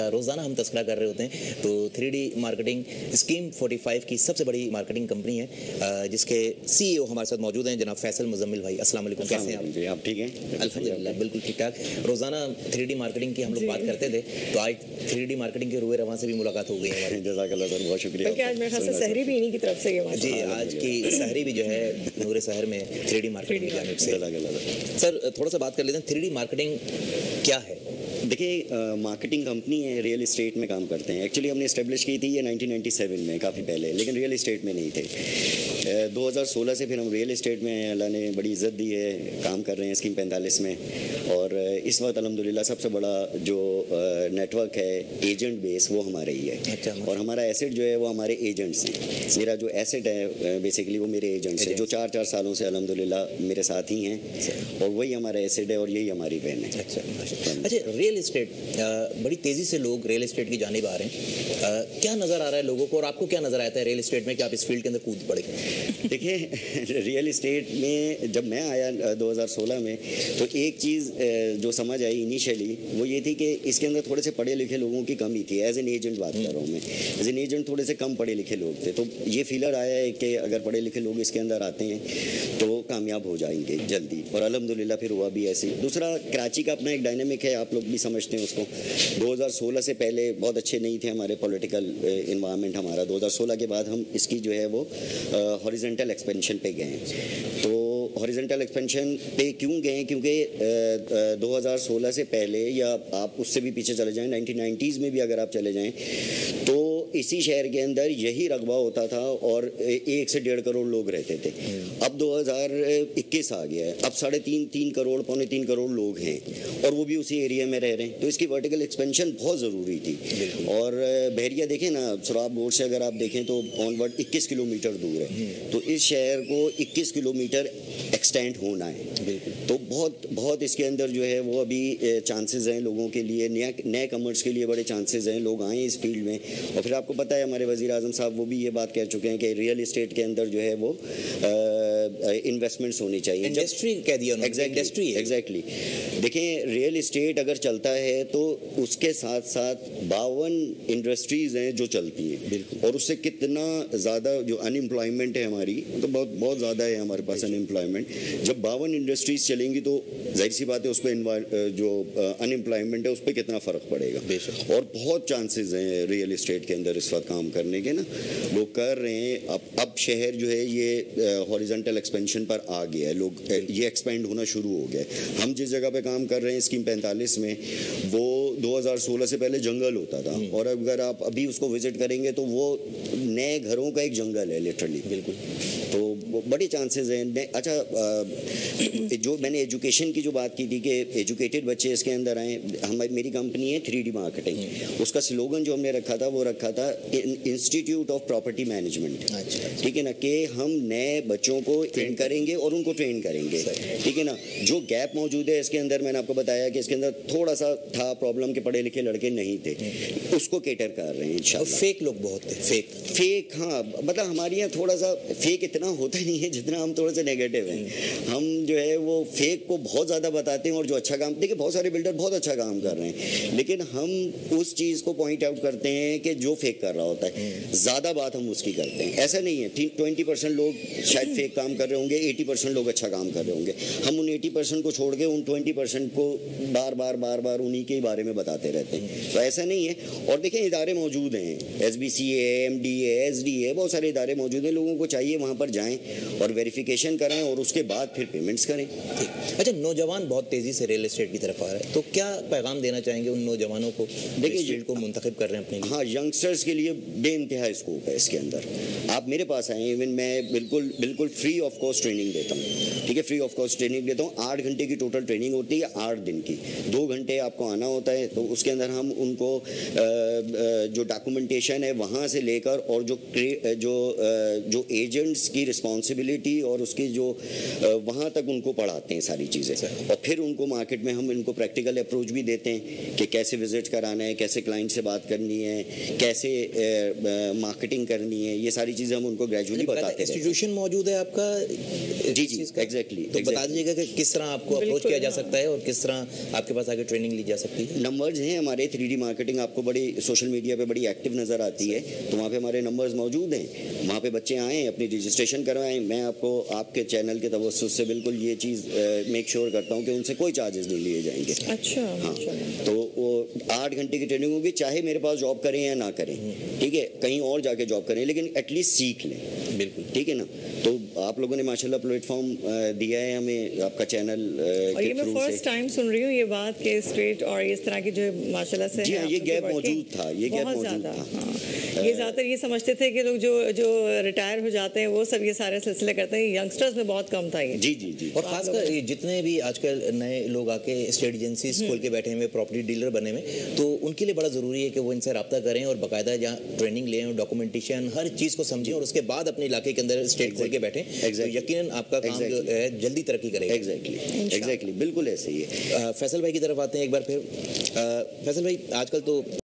जिसका रोज़ाना हम तस्करा कर रहे होते हैं। तो थ्री मार्केटिंग स्कीम 45 की सबसे बड़ी मार्केटिंग कंपनी है जिसके सीईओ हमारे साथ मौजूद हैं जनाब फैसल मुजम्मिल भाई। अस्सलाम वालेकुम कैसे हैं आप? आप ठीक हैं? अल्हम्दुलिल्लाह बिल्कुल ठीक ठाक। रोज़ाना थ्री मार्केटिंग की हम लोग बात करते थे तो आज थ्री मार्केटिंग के रुए रवान से भी मुलाकात हो गई है सर बहुत शुक्रिया आज मेरे ख्याल सहरी भी इन्हीं की तरफ़ से जी आज की सहरी भी जो है नूर शहर में थ्री मार्केटिंग की जानिब से। सर। सर थोड़ा सा बात कर लेते हैं थ्री मार्केटिंग क्या है? देखिए मार्केटिंग कंपनी है रियल इस्टेट में काम करते हैं। एक्चुअली हमने इस्टेब्लिश की थी ये 1997 में काफ़ी पहले लेकिन रियल इस्टेट में नहीं थे। अ, 2016 से फिर हम रियल इस्टेट में अल्लाह ने बड़ी इज़्ज़त दी है काम कर रहे हैं स्कीम 45 में। और इस वक्त अलहमदिल्ला सबसे बड़ा जो नेटवर्क है एजेंट बेस वो हमारे ही है। अच्छा, और हमारा एसेट जो है वो हमारे एजेंट्स हैं। मेरा जो एसेट है बेसिकली वो मेरे एजेंट्स हैं जो चार चार सालों से अलहमदिल्ला मेरे साथ ही हैं। और वही हमारा एसेट है और यही हमारी बहन है। अच्छा अच्छा। रियल इस्टेट बड़ी तेज़ी से लोग रियल इस्टेट की जानिब आ रहे हैं। क्या नज़र आ रहा है लोगों को और आपको क्या नज़र आता है रियल इस्टेट में कि आप इस फ़ील्ड के अंदर कूद पड़े? देखिए, रियल इस्टेट में जब मैं आया 2016 में तो एक चीज़ जो समझ आई इनिशियली वो ये थी कि इसके अंदर थोड़े से पढ़े लिखे लोगों की कमी थी। एज एन एजेंट बात कर रहा हूँ मैं। एज एन एजेंट थोड़े से कम पढ़े लिखे लोग थे। तो ये फीलर आया है कि अगर पढ़े लिखे लोग इसके अंदर आते हैं तो कामयाब हो जाएँगे जल्दी। और अलहमदिल्ला फिर हुआ भी ऐसे दूसरा, कराची का अपना एक डायनेमिक है, आप लोग भी समझते हैं उसको। 2016 से पहले बहुत अच्छे नहीं थे हमारे पॉलिटिकल इन्वायरमेंट हमारा। 2016 के बाद हम इसकी जो है वो हॉरिजेंटल एक्सपेंशन पे गए तो हॉरिजेंटल एक्सपेंशन पे क्यों गए क्योंकि अ, अ, 2016 से पहले या आप उससे भी पीछे चले जाएँ 1990s में भी अगर आप चले जाएँ तो इसी शहर के अंदर यही रकबा होता था और एक से डेढ़ करोड़ लोग रहते थे। अब 2021 आ गया है। अब साढ़े तीन तीन करोड़ पौने तीन करोड़ लोग हैं और वो भी उसी एरिया में रह रहे हैं। तो इसकी वर्टिकल एक्सपेंशन बहुत ज़रूरी थी। और बहरिया देखें ना सुराब बोर्ड से अगर आप देखें तो ऑनवर्ड 21 किलोमीटर दूर है। तो इस शहर को 21 किलोमीटर एक्सटेंड होना है। तो बहुत बहुत इसके अंदर जो है वो अभी चांसेस हैं लोगों के लिए। नया नए कमर्स के लिए बड़े चांसेस हैं। लोग आए इस फ़ील्ड में और फिर आपको पता है हमारे वज़ीर आज़म साहब वो भी ये बात कह चुके हैं कि रियल इस्टेट के अंदर जो है वो इन्वेस्टमेंट्स होनी चाहिए। इंडस्ट्री कह दिया उन्होंने इंडस्ट्री एग्जैक्टली देखें रियल इस्टेट अगर चलता है तो उसके साथ साथ बावन इंडस्ट्रीज़ हैं जो चलती हैं। और उससे कितना ज़्यादा जो अनएम्प्लॉयमेंट है हमारी तो बहुत बहुत ज़्यादा है हमारे पास अनएम्प्लॉयमेंट जब बावन इंडस्ट्रीज़ चलेंगी तो ज़ाहिर सी बात है उस पर जो अनएम्प्लॉयमेंट है उस पर कितना फ़र्क पड़ेगा। और बहुत चांसेस हैं रियल इस्टेट के अंदर इस वक्त काम करने के ना। लोग कर रहे हैं। अब अब शहर जो है ये हॉरिजेंटल एक्सपेंशन पर आ गया है। लोग, ये एक्सपेंड होना शुरू हो गया है। हम जिस जगह पे काम कर रहे हैं स्कीम 45 में, वो 2016 से पहले जंगल होता था। और अगर आप अभी उसको विज़िट करेंगे तो वो नए घरों का एक जंगल है लिटरली बिल्कुल। तो बड़े चांसेस हैं। अच्छा जो मैंने एजुकेशन की जो बात की थी कि एजुकेटेड बच्चे इसके अंदर आए हमारी मेरी कंपनी है थ्री मार्केटिंग उसका स्लोगन जो हमने रखा था वो रखा था इंस्टीट्यूट ऑफ़ प्रॉपर्टी मैनेजमेंट ठीक है ना? कि हम नए बच्चों को ट्रेन करेंगे। और उनको ट्रेन करेंगे। ठीक है ना? जो गैप मौजूद है इसके अंदर मैंने आपको बताया कि इसके अंदर थोड़ा सा था प्रॉब्लम के पढ़े लिखे लड़के नहीं थे। उसको केटर कर रहे हैं फेक लोग बहुत थे फेक फेक हाँ मतलब हमारे यहाँ थोड़ा सा फेक इतना होता नहीं है जितना हम थोड़े से नेगेटिव हैं हम जो है वो फेक को बहुत ज़्यादा बताते हैं और जो अच्छा काम देखिए बहुत सारे बिल्डर बहुत अच्छा काम कर रहे हैं। लेकिन हम उस चीज़ को पॉइंट आउट करते हैं कि जो फेक कर रहा होता है। ज़्यादा बात हम उसकी करते हैं। ऐसा नहीं है ट्वेंटी परसेंट लोग शायद फेक काम कर रहे होंगे एटी परसेंट लोग अच्छा काम कर रहे होंगे। हम उन एटी परसेंट को छोड़ के उन ट्वेंटी परसेंट को बार बार बार बार उन्हीं के बारे में बताते रहते हैं। तो ऐसा नहीं है। और देखें इदारे मौजूद हैं। S B C M D है एस डी है बहुत सारे इदारे मौजूद हैं। लोगों को चाहिए वहाँ पर जाएँ और वेरिफिकेशन करें और उसके बाद फिर पेमेंट्स करें। अच्छा नौजवान बहुत तेज़ी से रियल एस्टेट की तरफ़ आ रहे हैं। तो क्या पैगाम देना चाहेंगे उन नौजवानों को देखिए, देखिए को मुंतखब कर रहे हैं अपने हाँ यंगस्टर्स के लिए बे इंतहा स्कोप है इसके अंदर। आप मेरे पास आए इवन मैं बिल्कुल बिल्कुल फ्री ऑफ़ कॉस्ट ट्रेनिंग देता हूँ। ठीक है फ्री ऑफ़ कॉस्ट ट्रेनिंग देता हूँ। आठ घंटे की टोटल ट्रेनिंग होती है आठ दिन की। दो घंटे आपको आना होता है। तो उसके अंदर हम उनको जो डॉक्यूमेंटेशन है वहाँ से लेकर और जो जो जो एजेंट्स की रिस्पॉन्सिबिलिटी और उसकी जो वहाँ तक उनको पढ़ाते हैं सारी चीज़ें। और फिर उनको मार्केट में हम इनको प्रैक्टिकल अप्रोच भी देते हैं कि कैसे विज़िट कराना है कैसे क्लाइंट से बात करनी है कैसे मार्केटिंग करनी है ये सारी चीज़ें हम उनको ग्रेजुअली बताते हैं। इंस्टीट्यूशन मौजूद है आपका जी, चीज़ का? exactly, तो बता दीजिएगा कि किस तरह आपको अप्रोच किया जा हाँ। सकता है और किस तरह आपके पास आके ट्रेनिंग ली जा सकती है। नंबर्स हैं हमारे थ्री मार्केटिंग आपको बड़ी सोशल मीडिया पे बड़ी एक्टिव नज़र आती है तो वहाँ पे हमारे नंबर्स मौजूद हैं। वहाँ पे बच्चे आएँ अपनी रजिस्ट्रेशन करवाएँ। मैं आपको आपके चैनल के तवसत से बिल्कुल ये चीज़ मेक श्योर करता हूँ कि उनसे कोई चार्जेस नहीं लिए जाएँगे। अच्छा हाँ चलो। तो वो आठ घंटे की ट्रेनिंग होगी चाहे मेरे पास जॉब करें या ना करें ठीक है? कहीं और जाके जॉब करें लेकिन एटलीस्ट सीख लें। बिल्कुल। ठीक है ना? तो आप लोगों ने माशाल्लाह प्लेटफॉर्म दिया है हमें आपका चैनल और ये मैं फ़र्स्ट टाइम सुन रही हूँ ये बात कि स्ट्रेट और इस तरह की जो माशाल्लाह से जी ये working, मौजूद था, ये बहुत मौजूद था। हाँ। ये ज़्यादातर ये समझते थे कि लोग जो जो रिटायर हो जाते हैं वो सब ये सारे सिलसिले करते हैं। यंगस्टर्स में बहुत कम था ये। जी जी जी। और खासकर ये जितने भी आजकल नए लोग आके स्टेट एजेंसी खोल के बैठे हुए प्रॉपर्टी डीलर बने हुए तो उनके लिए बड़ा ज़रूरी है कि वो इनसे रब्ता करें और बाकायदा जहाँ ट्रेनिंग लें और डॉक्यूमेंटेशन हर चीज़ को समझें और उसके बाद अपने इलाके के अंदर स्टेट खोल के बैठें। तो यकीन आपका काम जो है जल्दी तरक्की करेगा। एग्जैक्टली एग्जैक्टली बिल्कुल ऐसे ही है। फैसल भाई की तरफ़ आते हैं एक बार फिर। फैसल भाई आजकल तो